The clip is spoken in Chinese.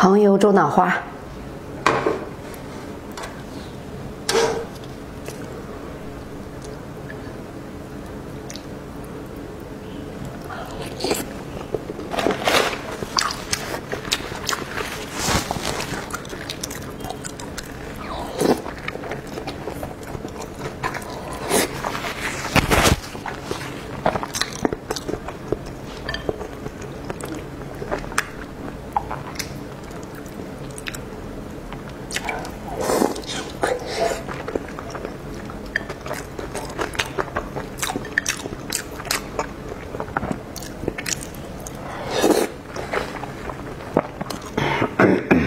红油猪脑花。and